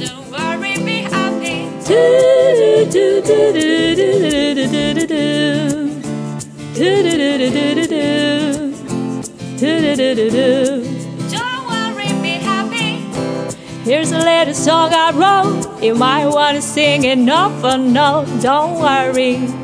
Don't worry, be happy. Don't worry, be happy. Here's a little song I wrote. You might want to sing it off or no. Don't worry.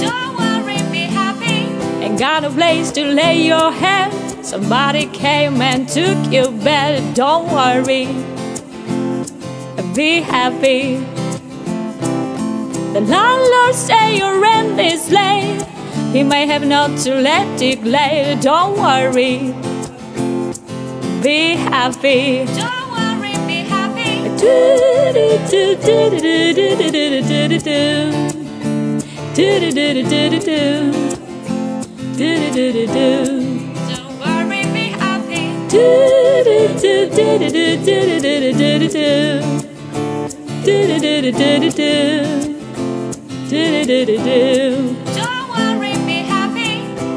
Don't worry, be happy. Ain't got a place to lay your head. Somebody came and took your bed. Don't worry, be happy. The landlord say your rent is late. He may have not to let it late. Don't worry, be happy. Don't worry, be happy. Don't worry, be happy.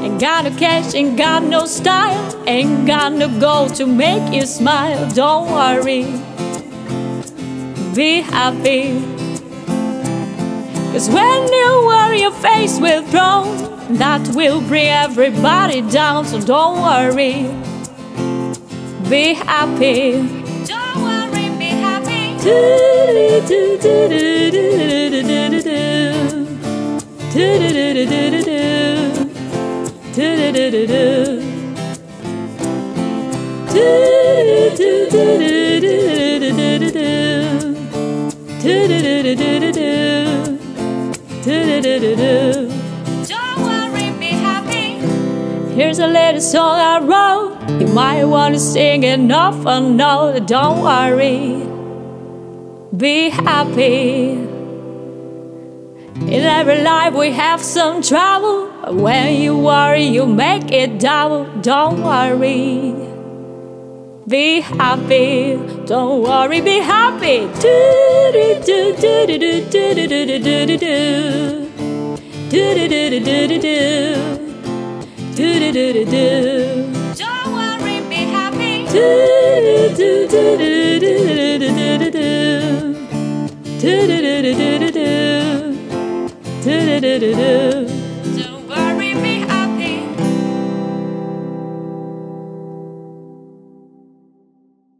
Ain't got no cash, ain't got no style, ain't got no gold to make you smile. Don't worry, be happy. Cause when you worry, your face will throw, that will bring everybody down. So don't worry, be happy. Don't worry, be happy. Don't worry, be happy. Here's a little song I wrote. You might want to sing it off or no. Don't worry, be happy. In every life we have some trouble. But when you worry, you make it double. Don't worry, be happy. Don't worry, be happy. Don't worry, be happy. Do do do do do do do do do do do do do do do Do